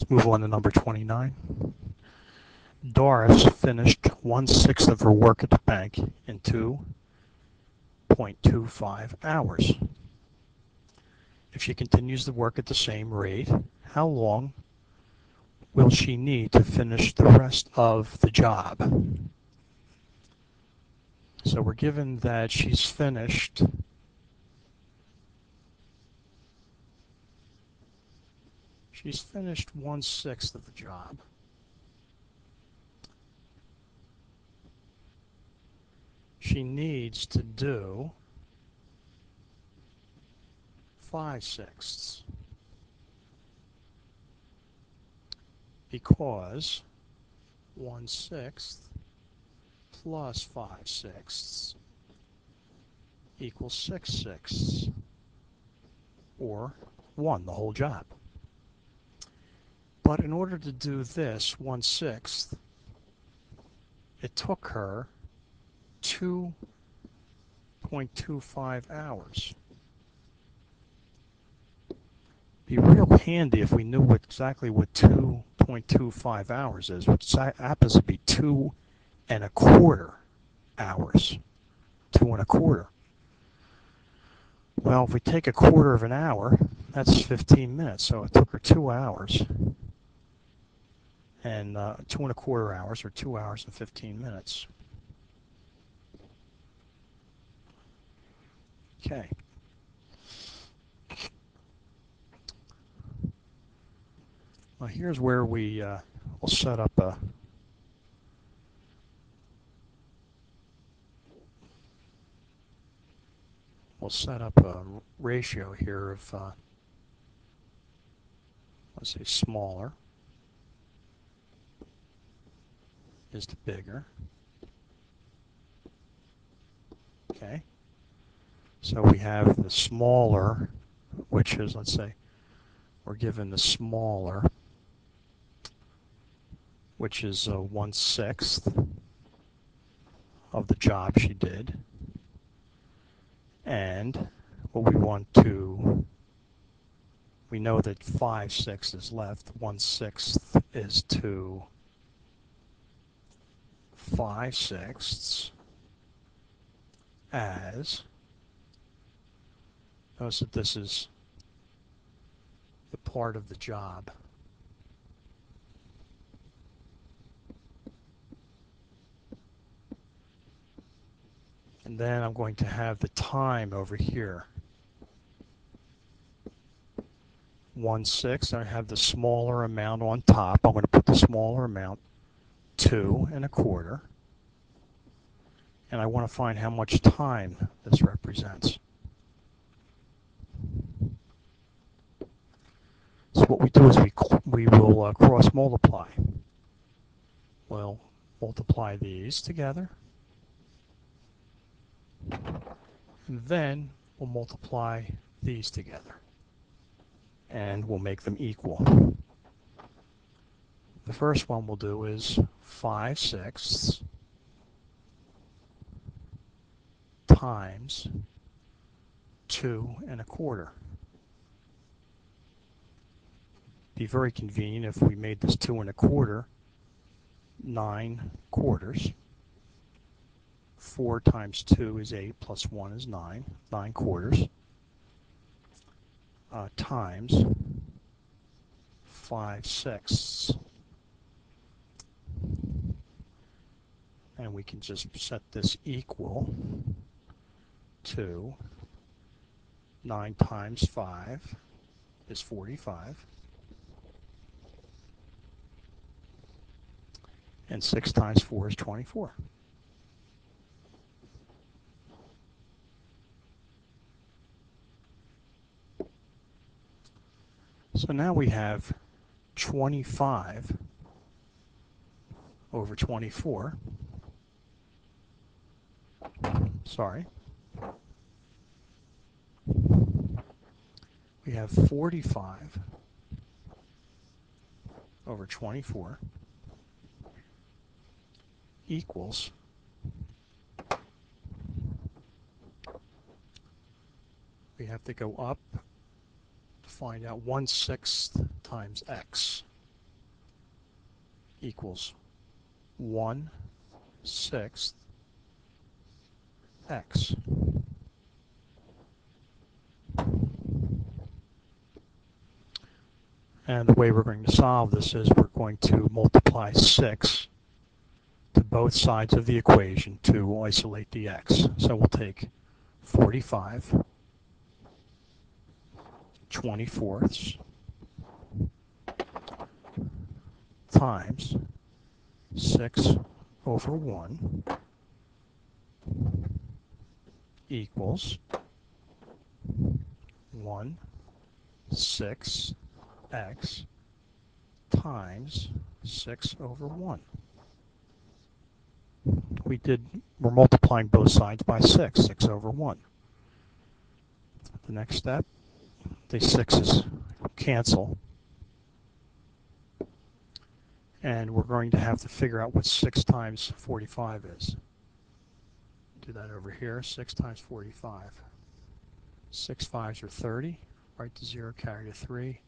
Let's move on to number 29. Doris finished one-sixth of her work at the bank in 2.25 hours. If she continues the work at the same rate, how long will she need to finish the rest of the job? So we're given that she's finished she's finished one-sixth of the job. She needs to do five-sixths because one-sixth plus five-sixths equals six-sixths or one, the whole job. But in order to do this one-sixth, it took her 2.25 hours. Be real handy if we knew what, exactly what 2.25 hours is, which happens to be two and a quarter hours. Two and a quarter. Well, if we take a quarter of an hour, that's 15 minutes. So it took her two hours and uh, two and a quarter hours or two hours and 15 minutes. Okay. Well, here's where we uh, will set up a we'll set up a ratio here of uh, let's say smaller is the bigger. Okay. So we have the smaller, which is, let's say, we're given the smaller, which is uh, one-sixth of the job she did. And what we want to, we know that five-sixths is left, one-sixth is to five-sixths as Notice that this is the part of the job. And then I'm going to have the time over here. 1 6. I have the smaller amount on top. I'm going to put the smaller amount, 2 and a quarter. And I want to find how much time this represents. So what we do is we, we will uh, cross multiply. We'll multiply these together. And then we'll multiply these together. And we'll make them equal. The first one we'll do is 5 sixths times 2 and a quarter. be very convenient if we made this two and a quarter, nine quarters. Four times two is eight, plus one is nine, nine quarters, uh, times five sixths. We can just set this equal to 9 times 5 is 45. And 6 times 4 is 24. So now we have 25 over 24. Sorry. We have 45 over 24 equals we have to go up to find out 1 sixth times x. equals 1 sixth x. And the way we're going to solve this is we're going to multiply 6 to both sides of the equation to isolate the x. So we'll take 45 24ths times 6 over 1 equals 1 6 x times 6 over 1. We did, we're multiplying both sides by 6, 6 over 1. The next step, the 6's cancel. And we're going to have to figure out what 6 times 45 is. Do that over here, 6 times 45. 6 fives are 30, right to 0, carry to 3.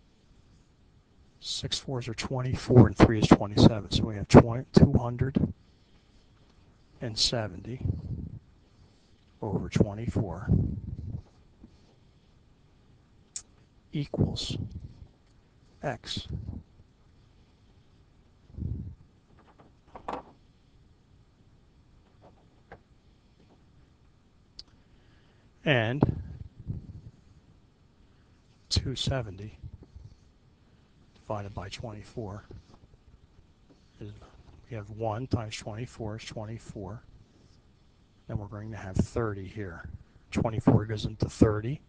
6 fours are 24, and 3 is 27. So we have 20, 270 over 24 equals x. And 270 divided by 24 is we have 1 times 24 is 24. Then we're going to have 30 here. 24 goes into 30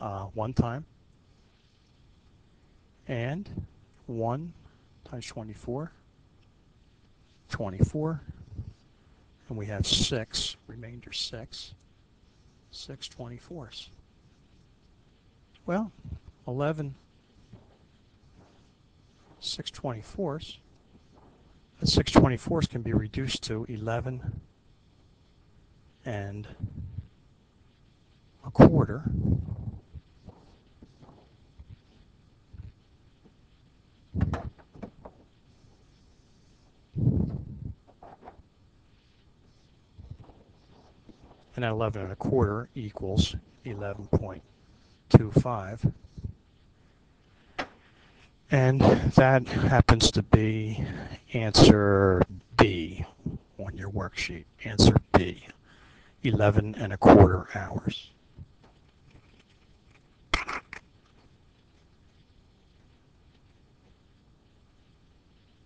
uh, one time. And 1 times 24, 24. And we have 6, remainder 6, 6 24s. Well, 11 6 24s. The 6 24s can be reduced to 11 and a quarter. And 11 and a quarter equals 11.25. And that happens to be answer B on your worksheet. Answer B, 11 and a quarter hours.